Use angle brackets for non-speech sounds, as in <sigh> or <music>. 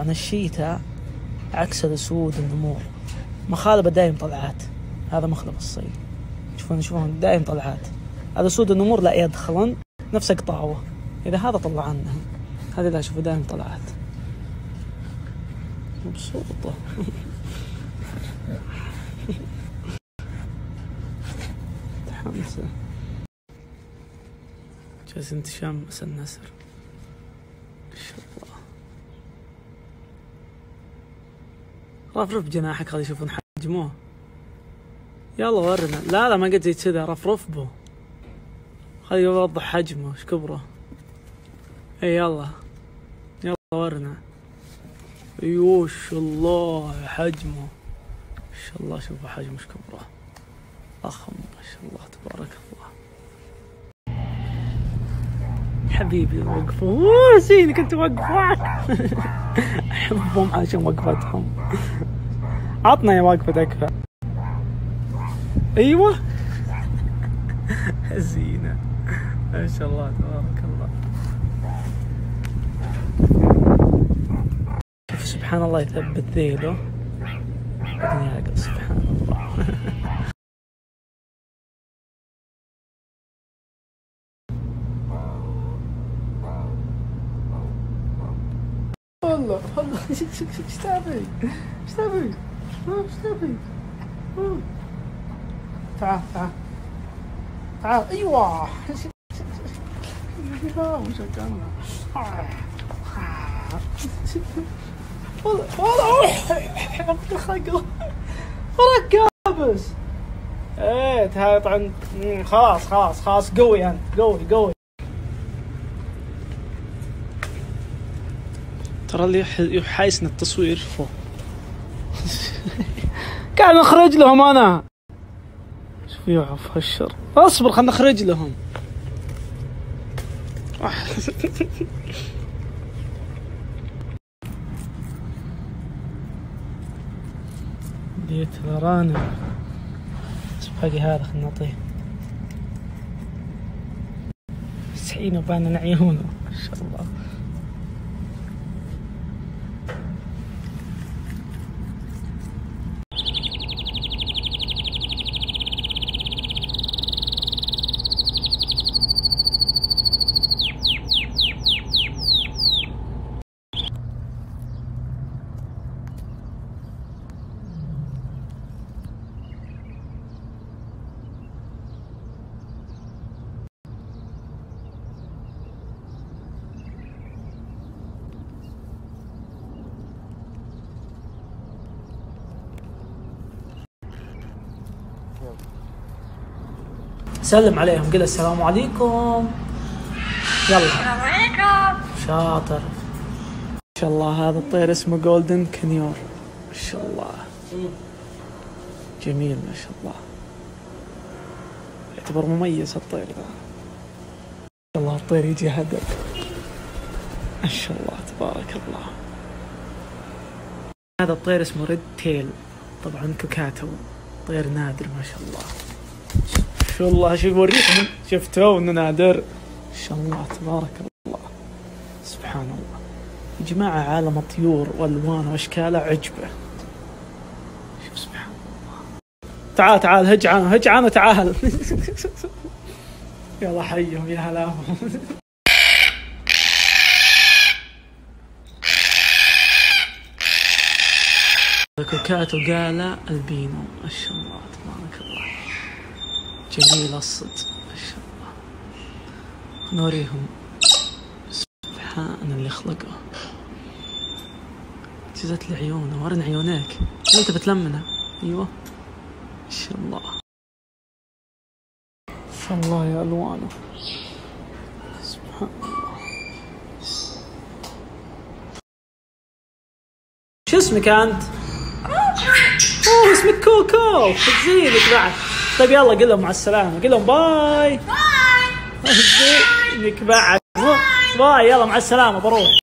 طبعا الشيتا عكس الأسود النمور. مخالبه دايم طلعات. هذا مخلب الصيد. تشوفون شوفون دايم طلعات. هذا أسود النمور لا يدخلن نفس قطاوه إذا هذا طلع عنها. هذه لا شوفوا دايم طلعات. مبسوطة. <laughs> متحمسه جالسين تشمس النسر ما شاء الله رفرف جناحك هذا يشوفون حجمه يلا ورنا. لا لا ما قد زي كذا. رفرف به خلي يوضح حجمه إيش كبره. إي يلا. يلا ورنا. شاء الله حجمه. ما شاء الله شوفوا حجمه إيش كبره. ضخم ما شاء الله تبارك الله. حبيبي وقفوا. زين كنت وقفات <laughs> أحبهم عشان وقفتهم. عطنا يا وقفة اكفى أيوه. <laughs> زينة. ما شاء الله تبارك الله. شوف سبحان الله يثبت ذيله. سبحان الله. <laughs> والله والله إيش <laughs> تبي؟ إيش تبي؟ إيش تبي؟ تعال تعال تعال أيوه والله والله وراك إيه تعال خلاص خلاص خلاص قوي أنت قوي قوي ترى اللي يح- يحايسنا التصوير. فوق. <laughs> قاعد نخرج لهم أنا. شوف يعرف هالشر. اصبر خلنا نخرج لهم. <laughs> ديت بس باقي هذا خلنا نعطيه. مسحين وبان عيونه ما شاء الله. سلم عليهم قل السلام عليكم. يلا. السلام عليكم شاطر. ما شاء الله هذا الطير اسمه golden conure ما شاء الله. جميل ما شاء الله. يعتبر مميز الطير ذا ما شاء الله الطير يجي هدف. ما شاء الله تبارك الله. هذا الطير اسمه red tail طبعا كوكاتو طير نادر ما شاء الله. شو الله. شو يوريكم شفتوه إنه نادر. ما شاء الله تبارك الله. سبحان الله. يا جماعة عالم الطيور والوان وأشكاله عجبة. شوف سبحان الله. تعال تعال هج عنه هج عنه تعال. <laughs> يلا حيهم يا هلاهم <laughs> كوكاتو قال البينو. ما شاء الله تبارك الله. جميل الصد ما شاء الله. نوريهم. سبحان اللي خلقه. جزت لي عيونه. ورن عيونيك. انت بتلمنه أيوه. ما شاء الله. الله يا ألوانه. سبحان الله. شو اسمك أنت؟ اوه اسمك كوكو زينك بعد طيب يلا قل لهم مع السلامة. قل لهم bye. bye. <laughs> بعد bye. يلا مع السلامة بروح